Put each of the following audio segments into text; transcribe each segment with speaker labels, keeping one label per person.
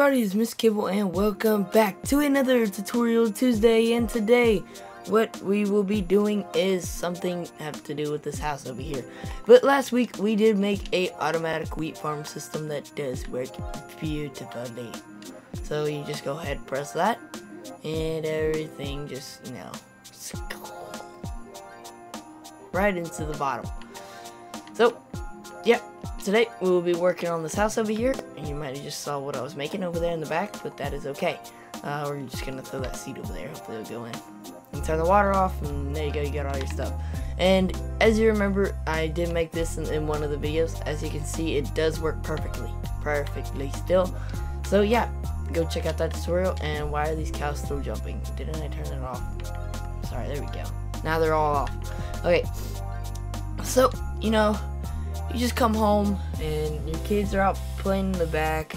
Speaker 1: everybody, it's Mr. Kibble and welcome back to another Tutorial Tuesday and today what we will be doing is something have to do with this house over here. But last week we did make a automatic wheat farm system that does work beautifully. So you just go ahead press that and everything just, you know, right into the bottom. So, yep, today we will be working on this house over here you might have just saw what I was making over there in the back but that is okay. Uh, we're just gonna throw that seed over there. Hopefully it'll go in turn the water off and there you go you got all your stuff. And as you remember I did make this in, in one of the videos. As you can see it does work perfectly perfectly still. So yeah go check out that tutorial and why are these cows still jumping? Didn't I turn it off? Sorry there we go. Now they're all off. Okay so you know you just come home and your kids are out playing in the back.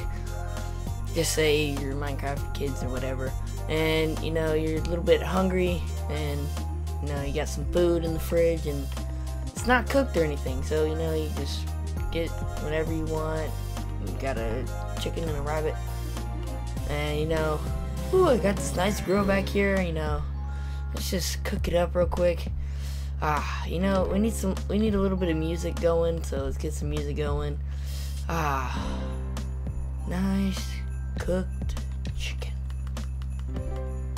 Speaker 1: Just say your Minecraft kids or whatever, and you know you're a little bit hungry, and you know you got some food in the fridge, and it's not cooked or anything. So you know you just get whatever you want. You got a chicken and a rabbit, and you know, ooh, I got this nice grill back here. You know, let's just cook it up real quick Ah, you know, we need some, we need a little bit of music going, so let's get some music going. Ah, nice cooked chicken.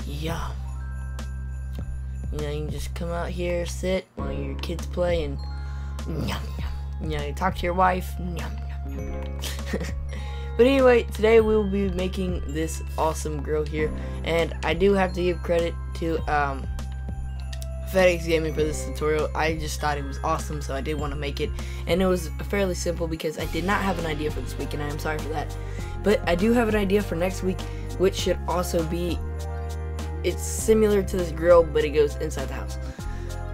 Speaker 1: Yum. You know, you can just come out here, sit while your kids play, and yum, yum. You know, you talk to your wife, yum, yum, yum. but anyway, today we will be making this awesome grill here, and I do have to give credit to, um, FedEx Gaming for this tutorial. I just thought it was awesome, so I did want to make it. And it was fairly simple because I did not have an idea for this week, and I am sorry for that. But I do have an idea for next week, which should also be, it's similar to this grill, but it goes inside the house.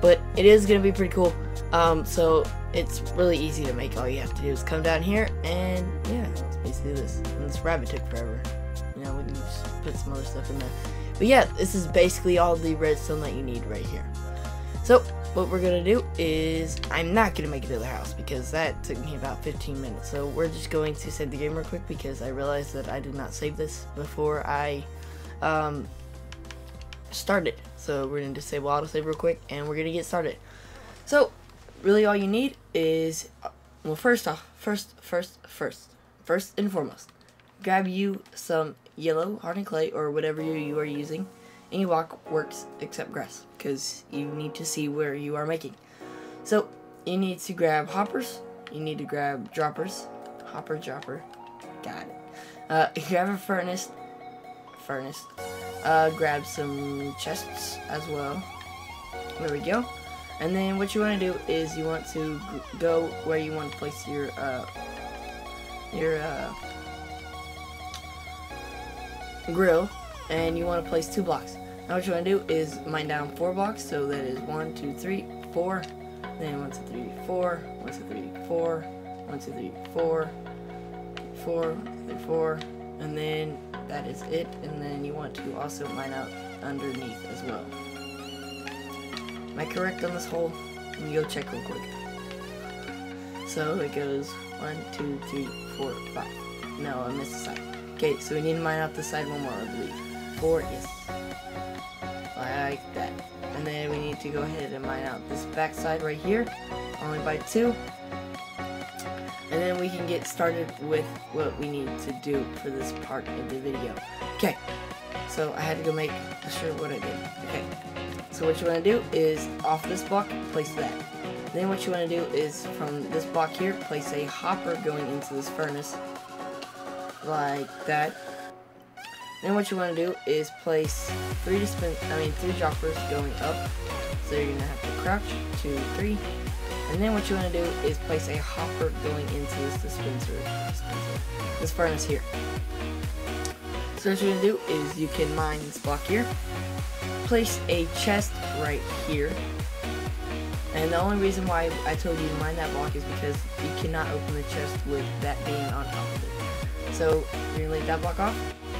Speaker 1: But it is going to be pretty cool. Um, so it's really easy to make. All you have to do is come down here, and yeah, it's basically this. And this rabbit took forever. You know, we can just put some other stuff in there. But yeah, this is basically all the redstone that you need right here. So, what we're gonna do is, I'm not gonna make it to the house because that took me about 15 minutes. So we're just going to save the game real quick because I realized that I did not save this before I um, started. So we're gonna disable autosave real quick and we're gonna get started. So, really all you need is, well first off, first, first, first, first and foremost, grab you some yellow hardened clay or whatever you, you are using any block works except grass because you need to see where you are making. So you need to grab hoppers, you need to grab droppers, hopper, dropper, got it. Uh, grab a furnace, furnace, uh, grab some chests as well. There we go. And then what you want to do is you want to go where you want to place your, uh, your, uh, grill and you want to place two blocks. Now what you want to do is mine down four blocks, so that is one, two, three, four, then one, two, three, four, one, two, three, four, one, two, three, four, four, three, four, and then that is it, and then you want to also mine out underneath as well. Am I correct on this hole? Let me go check real quick. So it goes one, two, three, four, five. No, I missed the side. Okay, so we need to mine out the side one more, I believe. Yes. Like that. And then we need to go ahead and mine out this back side right here. Only by two. And then we can get started with what we need to do for this part of the video. Okay, so I had to go make sure what I did. Okay, so what you want to do is off this block, place that. Then what you want to do is from this block here, place a hopper going into this furnace. Like that. Then what you want to do is place three dispen I mean three droppers going up. So you're gonna have to crouch, two, three. And then what you want to do is place a hopper going into this dispenser, dispenser this furnace here. So what you're gonna do is you can mine this block here, place a chest right here. And the only reason why I told you to mine that block is because you cannot open the chest with that being on top of it. So you're gonna leave that block off.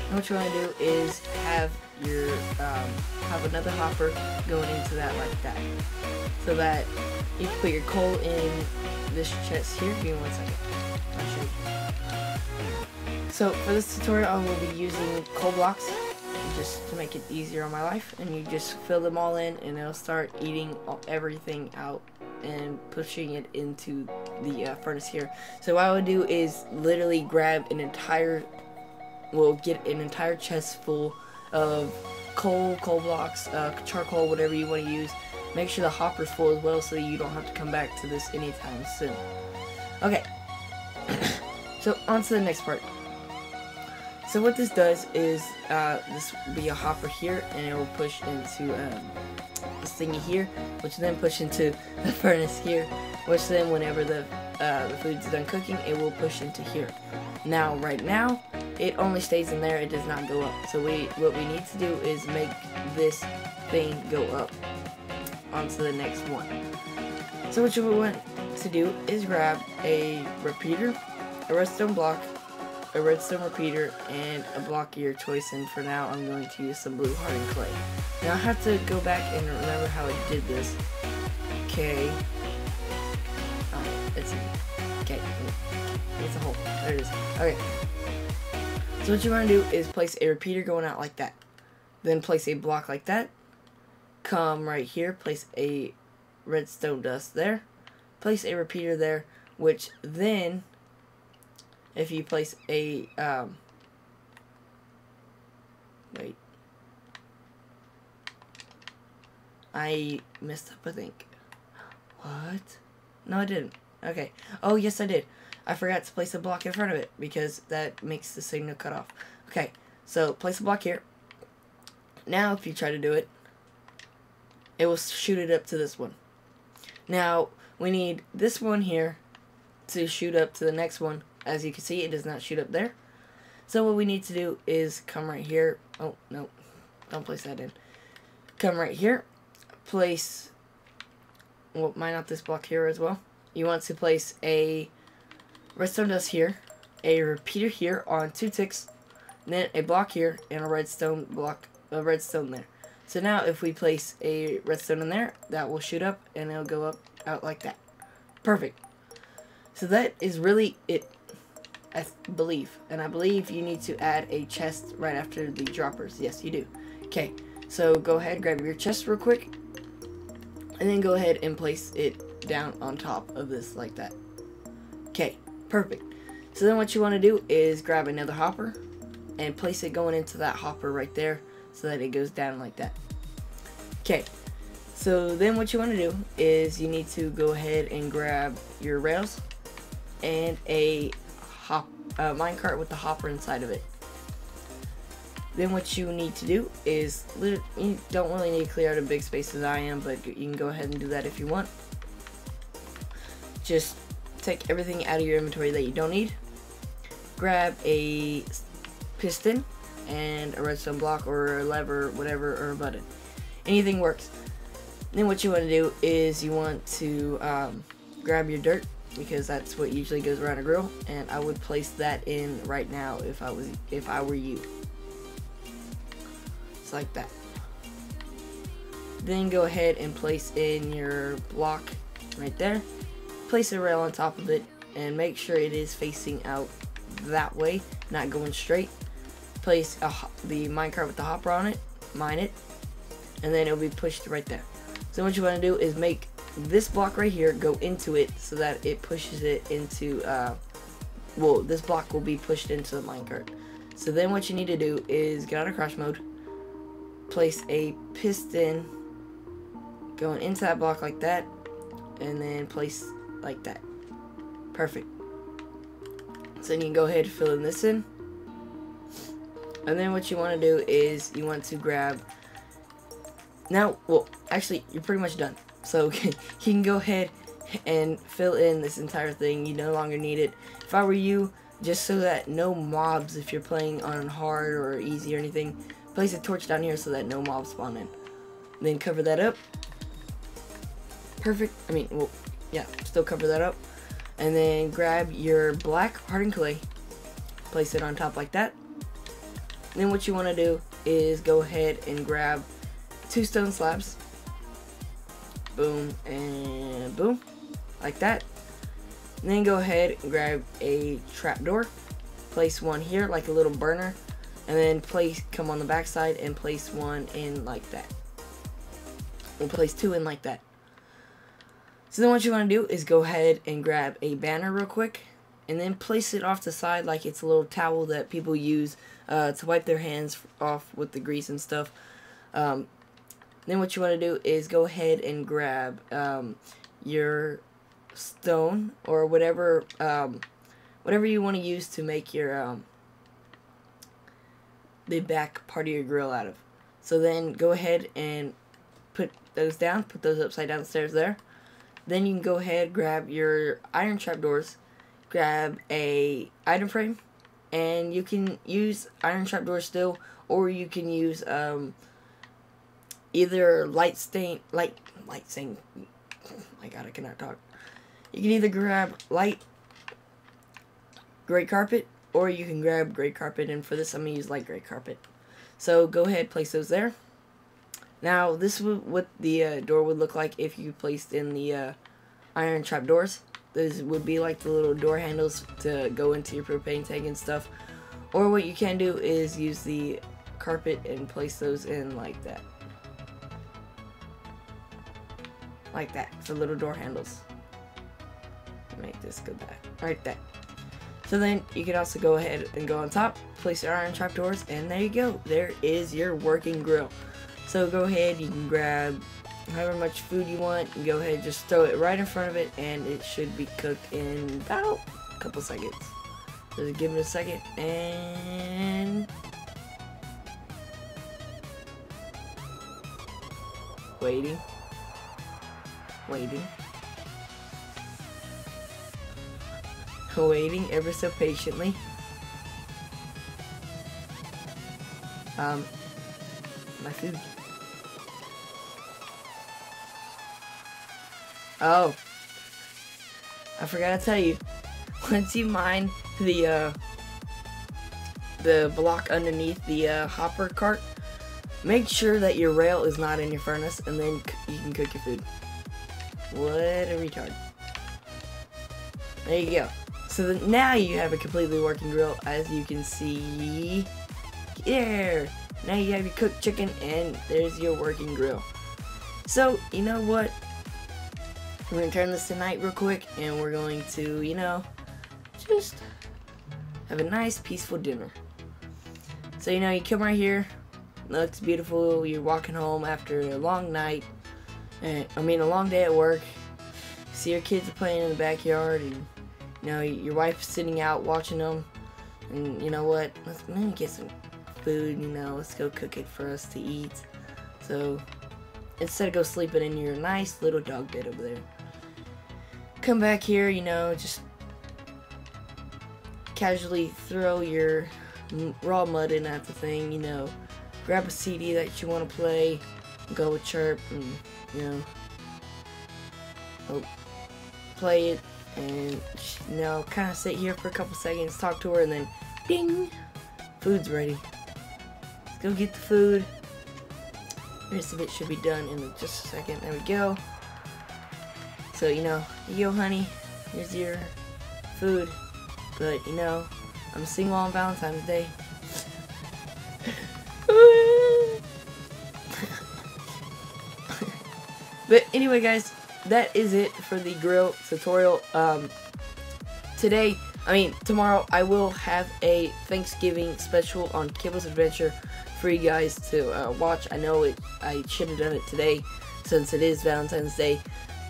Speaker 1: And what you want to do is have your um, have another hopper going into that like that, so that you can put your coal in this chest here. Give me one second. So for this tutorial, I will be using coal blocks just to make it easier on my life, and you just fill them all in, and it'll start eating all, everything out and pushing it into the uh, furnace here. So what I would do is literally grab an entire, well, get an entire chest full of coal, coal blocks, uh, charcoal, whatever you want to use. Make sure the hopper's full as well so you don't have to come back to this anytime soon. Okay, so on to the next part. So what this does is, uh, this will be a hopper here, and it will push into um, this thingy here, which then push into the furnace here, which then whenever the, uh, the food's done cooking, it will push into here. Now, right now, it only stays in there, it does not go up. So we, what we need to do is make this thing go up onto the next one. So what you want to do is grab a repeater, a redstone block, a redstone repeater, and a block of your choice, and for now I'm going to use some blue hardened clay. Now I have to go back and remember how I did this. Okay. Oh, it's okay. It's a hole. There it is. Okay. So what you want to do is place a repeater going out like that. Then place a block like that. Come right here, place a redstone dust there. Place a repeater there, which then if you place a um, wait I messed up I think what no I didn't okay oh yes I did I forgot to place a block in front of it because that makes the signal cut off okay so place a block here now if you try to do it it will shoot it up to this one now we need this one here to shoot up to the next one as you can see, it does not shoot up there. So what we need to do is come right here. Oh, no. Don't place that in. Come right here. Place, well, mine out this block here as well. You want to place a redstone dust here, a repeater here on two ticks, then a block here, and a redstone block, a redstone there. So now if we place a redstone in there, that will shoot up, and it'll go up out like that. Perfect. So that is really it I believe. And I believe you need to add a chest right after the droppers. Yes, you do. Okay, so go ahead, grab your chest real quick. And then go ahead and place it down on top of this like that. Perfect. So then what you want to do is grab another hopper and place it going into that hopper right there so that it goes down like that. Okay, so then what you want to do is you need to go ahead and grab your rails and a hop uh, minecart with the hopper inside of it. Then what you need to do is, you don't really need to clear out a big space as I am, but you can go ahead and do that if you want. Just take everything out of your inventory that you don't need. Grab a piston and a redstone block or a lever, whatever, or a button. Anything works. Then what you want to do is you want to um, grab your dirt because that's what usually goes around a grill and I would place that in right now if I was if I were you it's like that then go ahead and place in your block right there place a rail on top of it and make sure it is facing out that way not going straight place a, the minecart with the hopper on it mine it and then it'll be pushed right there so what you want to do is make this block right here go into it so that it pushes it into, uh, well, this block will be pushed into the minecart. So then what you need to do is get out of crash mode, place a piston going into that block like that, and then place like that. Perfect. So then you can go ahead and fill in this in. And then what you want to do is you want to grab, now, well, actually, you're pretty much done. So you can go ahead and fill in this entire thing. You no longer need it. If I were you, just so that no mobs, if you're playing on hard or easy or anything, place a torch down here so that no mobs spawn in. Then cover that up. Perfect. I mean, well, yeah, still cover that up. And then grab your black hardened clay, place it on top like that. Then what you want to do is go ahead and grab two stone slabs. Boom and boom. Like that. And then go ahead and grab a trapdoor. Place one here like a little burner. And then place come on the back side and place one in like that. And place two in like that. So then what you want to do is go ahead and grab a banner real quick and then place it off the side like it's a little towel that people use uh, to wipe their hands off with the grease and stuff. Um, then what you want to do is go ahead and grab um, your stone or whatever um, whatever you want to use to make your um, the back part of your grill out of. So then go ahead and put those down, put those upside down stairs there. Then you can go ahead, grab your iron trapdoors, grab a item frame, and you can use iron trapdoors still, or you can use um, either light stain, light, light stain. my God, I cannot talk. You can either grab light gray carpet, or you can grab gray carpet, and for this I'm going to use light gray carpet. So go ahead, place those there. Now, this is what the uh, door would look like if you placed in the uh, iron trap doors. These would be like the little door handles to go into your propane tank and stuff. Or what you can do is use the carpet and place those in like that. Like that, for little door handles. Make this go back. Right there. So then you can also go ahead and go on top, place your iron trap doors, and there you go. There is your working grill. So go ahead, you can grab however much food you want, go ahead just throw it right in front of it, and it should be cooked in about a couple seconds. Just give it a second, and... Waiting. Waiting. Waiting ever so patiently. Um, my food. Oh. I forgot to tell you. Once you mine the, uh, the block underneath the uh, hopper cart, make sure that your rail is not in your furnace, and then you can cook your food. What a retard. There you go. So now you have a completely working grill, as you can see. There! Now you have your cooked chicken, and there's your working grill. So, you know what? We're gonna turn this tonight real quick, and we're going to, you know, just have a nice, peaceful dinner. So, you know, you come right here, looks beautiful, you're walking home after a long night, and, I mean, a long day at work, see your kids playing in the backyard, and, you know, your wife's sitting out watching them, and you know what, let's, let me get some food, you know, let's go cook it for us to eat. So, instead of go sleeping in your nice little dog bed over there come back here, you know, just casually throw your raw mud in at the thing, you know, grab a CD that you want to play, go with Chirp, and, you know, oh, play it, and, you know, kind of sit here for a couple seconds, talk to her, and then, ding, food's ready. Let's go get the food. The rest of it should be done in just a second. There we go. So, you know, yo, honey, here's your food. But, you know, I'm single on Valentine's Day. but anyway, guys, that is it for the grill tutorial. Um, today, I mean, tomorrow, I will have a Thanksgiving special on Kibbles Adventure for you guys to uh, watch. I know it. I should have done it today since it is Valentine's Day,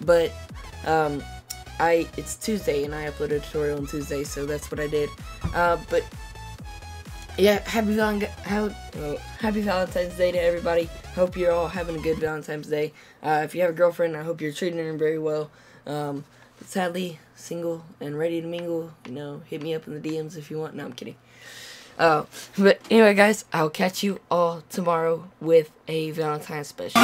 Speaker 1: but um, I it's Tuesday and I uploaded a tutorial on Tuesday, so that's what I did. Uh, but yeah, happy Val happy Valentine's Day to everybody. Hope you're all having a good Valentine's Day. Uh, if you have a girlfriend, I hope you're treating her very well. Um, sadly, single and ready to mingle. You know, hit me up in the DMs if you want. No, I'm kidding. Uh, but anyway, guys, I'll catch you all tomorrow with a Valentine's special.